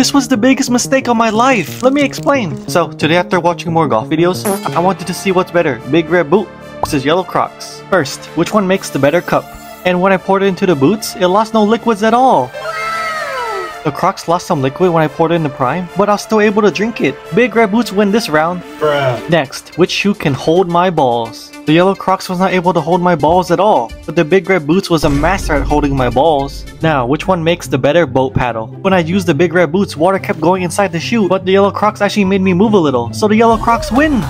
This was the biggest mistake of my life. Let me explain. So, today after watching more golf videos, I wanted to see what's better, Big Red Boot versus Yellow Crocs. First, which one makes the better cup? And when I poured it into the boots, it lost no liquids at all. The Crocs lost some liquid when I poured it in the prime, but I was still able to drink it. Big Red Boots win this round. Next, which shoe can hold my balls? The yellow Crocs was not able to hold my balls at all, but the big red boots was a master at holding my balls. Now, which one makes the better boat paddle? When I used the big red boots, water kept going inside the shoe, but the yellow Crocs actually made me move a little, so the yellow Crocs win!